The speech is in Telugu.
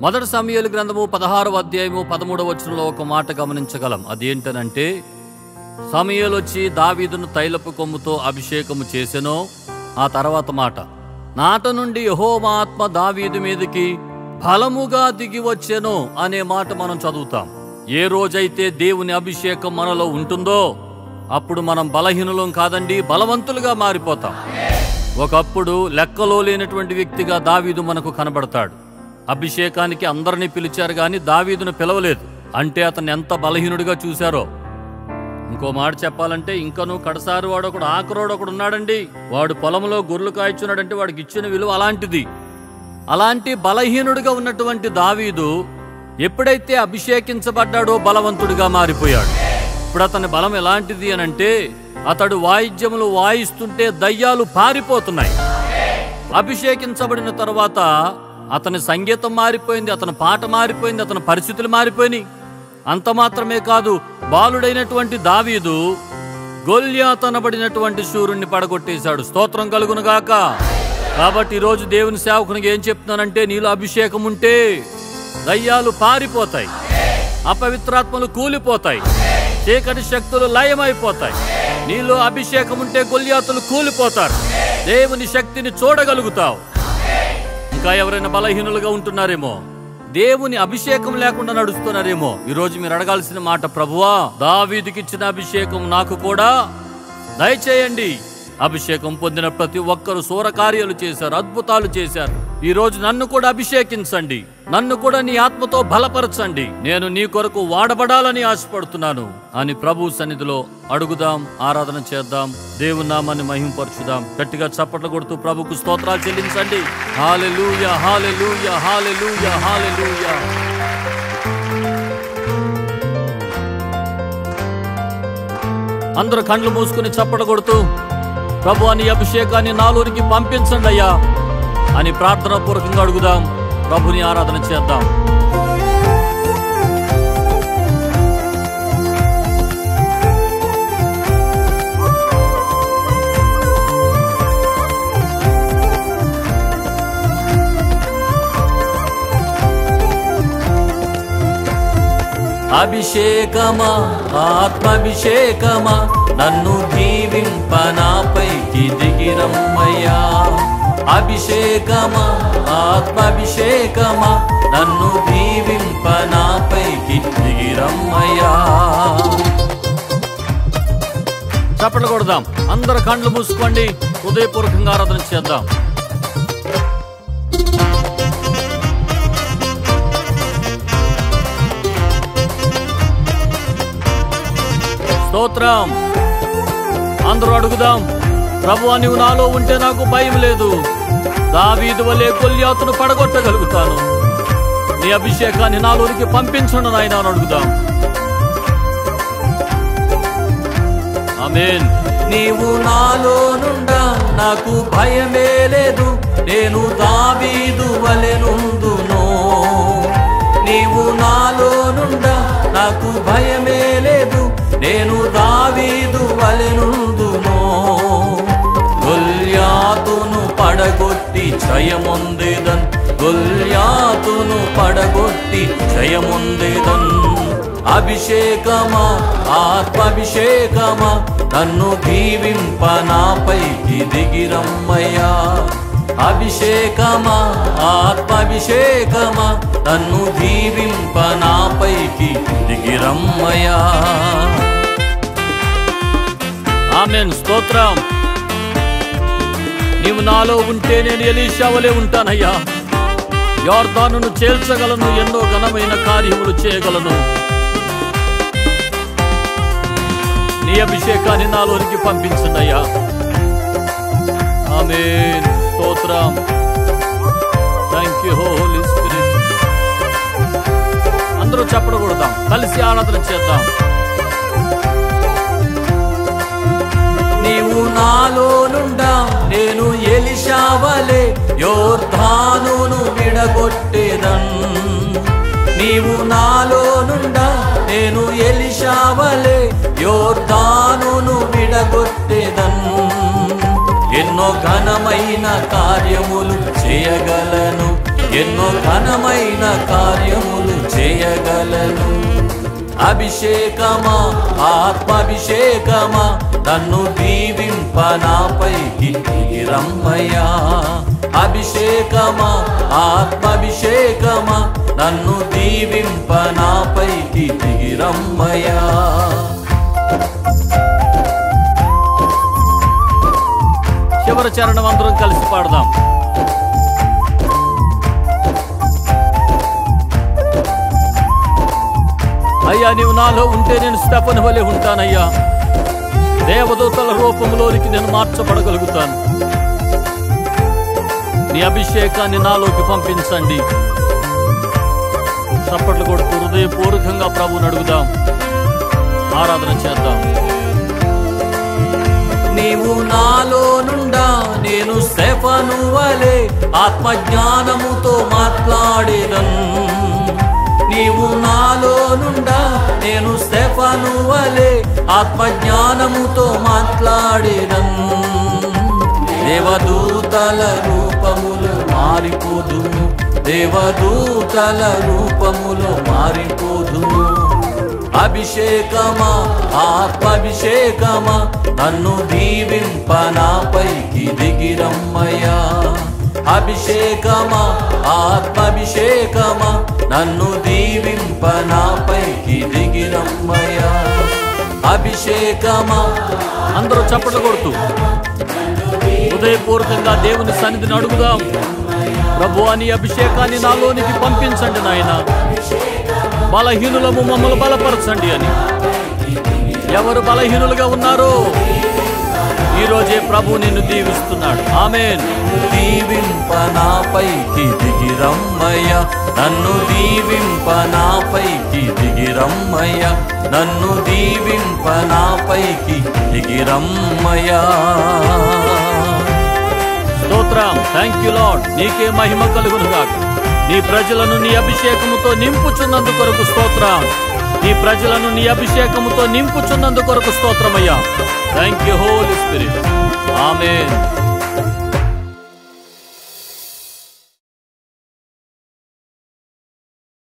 మొదటి సమయాల గ్రంథము పదహారవ అధ్యాయము పదమూడవ వచనంలో ఒక మాట గమనించగలం. అదేంటనంటే సమయాలు వచ్చి దావీదును తైలపు కొమ్ముతో అభిషేకము చేసెనో ఆ తర్వాత మాట. నాట నుండి యహోమాత్మ దావీదు మీదకి బలముగా దిగి వచ్చెను అనే మాట మనం చదువుతాం. ఏ రోజైతే దేవుని అభిషేకం మనలో ఉంటుందో అప్పుడు మనం బలహీనులం కాదండి బలవంతులుగా మారిపోతాం. ఒకప్పుడు లెక్కలో లేనటువంటి వ్యక్తిగా దావీదు మనకు కనబడతాడు. అభిషేకానికి అందరినీ పిలిచారు కానీ దావీదును పిలవలేదు. అంటే అతను ఎంత బలహీనుడిగా చూశారో. ఇంకో మాట చెప్పాలంటే ఇంకను కడసారు వాడు ఒకడు ఆకరోడు ఒకడు ఉన్నాడండి. వాడు పొలంలో గొర్రెలు కాయచున్నాడంటే వాడికి ఇచ్చిన విలువ అలాంటిది. అలాంటి బలహీనుడిగా ఉన్నటువంటి దావీదు ఎప్పుడైతే అభిషేకించబడ్డాడో బలవంతుడిగా మారిపోయాడు. ఇప్పుడు అతని బలం ఎలాంటిది అని అంటే అతడు వాయిద్యములు వాయిస్తుంటే దయ్యాలు పారిపోతున్నాయి. అభిషేకించబడిన తర్వాత అతని సంగీతం మారిపోయింది అతని పాట మారిపోయింది అతని పరిస్థితులు మారిపోయినాయి. అంత మాత్రమే కాదు బాలుడైనటువంటి దావీదు గొల్యాతనబడినటువంటి సూర్యుడిని పడగొట్టేశాడు. స్తోత్రం కలుగునుగాక కాబట్టి ఈరోజు దేవుని సేవకునికి ఏం చెప్తున్నానంటే నీలో అభిషేకం ఉంటే దయ్యాలు పారిపోతాయి అపవిత్రాత్మలు కూలిపోతాయి చీకటి శక్తులు లయమైపోతాయి. నీలో అభిషేకం ఉంటే గొల్యాతులు కూలిపోతారు. దేవుని శక్తిని చూడగలుగుతావు. ఇంకా ఎవరైనా బలహీనులుగా ఉంటున్నారేమో? దేవుని అభిషేకం లేకుండా నడుస్తున్నారేమో? ఈరోజు మీరు అడగాల్సిన మాట ప్రభువా దావీదికిచ్చిన అభిషేకం నాకు కూడా. దయచేయండి. అభిషేకం పొందిన ప్రతి ఒక్కరు సూర కార్యాలు చేశారు అద్భుతాలు చేశారు. ఈరోజు నన్ను కూడా అభిషేకించండి. నన్ను కూడా నీ ఆత్మతో బలపరచండి. నేను నీ కొరకు వాడబడాలని ఆశపడుతున్నాను. అని ప్రభు సన్నిధిలో అడుగుదాం ఆరాధన చేద్దాం దేవుని నామాన్ని మహింపరచుదాం. గట్టిగా చప్పట్లు కొడుతూ ప్రభుకు స్తోత్రాలు చెల్లించండి. Hallelujah hallelujah hallelujah hallelujah. అందరూ కండ్లు మూసుకుని చప్పట కొడుతూ ప్రభు అని అభిషేకాన్ని నాలుగురికి పంపించండి అయ్యా. అని ప్రార్థన పూర్వకంగా అడుగుదాం. ప్రభుని ఆరాధన చేద్దాం. అభిషేకమా ఆత్మాభిషేకమా నన్ను దీవింప నాపైకి దిగిరమ్మయ్యా అభిషేకమా ఆత్మాభిషేకమా? నన్ను దీవింప నాపైకి దిగిరమ్మయ్యా చప్పట్లు కొడదాం. అందరు కండ్లు మూసుకోండి. హృదయపూర్వకంగా ఆరాధన చేద్దాం. స్తోత్రం. అందరూ అడుగుదాం. ప్రభు నీవు నాలో ఉంటే నాకు భయం లేదు. దావీదు వలె కొల్యాతును పడగొట్టగలుగుతాను. నీ అభిషేకాన్ని నాలోనికి పంపించండు నాయన అని అడుగుతాం ఆమేన్. నీవు నాలో నుండా నాకు భయమే లేదు. నేను దావీదు జయముందేదన్ గొల్యాతును పడగొట్టి జయముందేదన్ అభిషేకమా ఆత్మాభిషేకమా నన్ను దీవింప నాపైకి దిగిరమ్మయ్యా. అభిషేకమా ఆత్మాభిషేకమా నన్ను దీవింప నాపైకి దిగిరమ్మయ్యా. ఆమెన్. స్తోత్రం. నీవు నాలో ఉంటే నేను ఎలీషావలే ఉంటానయ్యా. యోర్దానును చేర్చగలను ఎన్నో ఘనమైన కార్యములు చేయగలను. నీ అభిషేకాన్ని నాలోనికి పంపించండియ్యా ఆమె స్తోత్రం. థ్యాంక్ యూ హోలీ స్పిరిట్ అందరూ చెప్పకూడదాం కలిసి ఆరాధన చేద్దాం. నీవు నాలో ఎలిషావలే యోర్ధానును విడగొట్టేదన్. నీవు నాలో నుండా నేను ఎలిషావలే యోర్ధానును విడగొట్టేదన్. ఎన్నో ఘనమైన కార్యములు చేయగలను. ఎన్నో ఘనమైన కార్యములు చేయగలను. అభిషేకమా ఆత్మాభిషేకమా నన్ను దీవింప ఇంటికి రమ్మయ్యా. అభిషేకమా ఆత్మాభిషేకమా నన్ను దీవింప నాపైకి దిగిరమ్మయ్యా చివరి చరణం అందరం కలిసి పాడదాం. అయ్యా నీవు నాలో ఉంటే నేను స్టెఫన్ వలె ఉంటానయ్యా. దేవదూతల రూపంలోనికి నేను మార్చబడగలుగుతాను. నీ అభిషేకాన్ని నాలోకి పంపించండి. చప్పట్లు కొడుతూ హృదయపూర్వకంగా ప్రభువుని అడుగుదాం. ఆరాధన చేద్దాం. నీవు నాలో నుండా నేను స్టెఫను వలె ఆత్మజ్ఞానముతో మాట్లాడేదను నీవు నాలో నుండా నేను స్టెఫను వలె ఆత్మజ్ఞానముతో మాట్లాడేదను దేవదూతల రూపములు మారిపోదు దేవదూతల రూపములు మారిపోదు అభిషేకమా ఆత్మాభిషేకమా నన్ను దీవింప నాపైకి దిగిరమ్మయ్యా. అభిషేకమా ఆత్మాభిషేకమా నన్ను దీవింప నాపైకి దిగిరమ్మయ్యా. అభిషేకమా? అందరూ చప్పట్లు కొడుతూ హృదయపూర్వకంగా దేవుని సన్నిధిని అడుగుదాం. ప్రభు అని అభిషేకాన్ని నాలోనికి పంపించండి నాయన. బలహీనులము మమ్మల్ని బలపరచండి అని. ఎవరు బలహీనులుగా ఉన్నారో ఈ రోజే ప్రభు నిన్ను దీవిస్తున్నాడు. ఆమెన్. దీవింప నాపైకి దిగిరమ్మయ్య నన్ను దీవింప నాపైకి దిగిరమ్మయ్య నన్ను దీవింప నాపైకి దిగిరమ్మయ్యా స్తోత్రం. థ్యాంక్ యూ లాడ్ నీకే మహిమ కలుగును గాక నీ ప్రజలను నీ అభిషేకముతో నింపుచున్నందు కొరకు స్తోత్రం. నీ ప్రజలను నీ అభిషేకముతో నింపుచున్నందు కొరకు స్తోత్రమయ్యా. Thank you holy spirit amen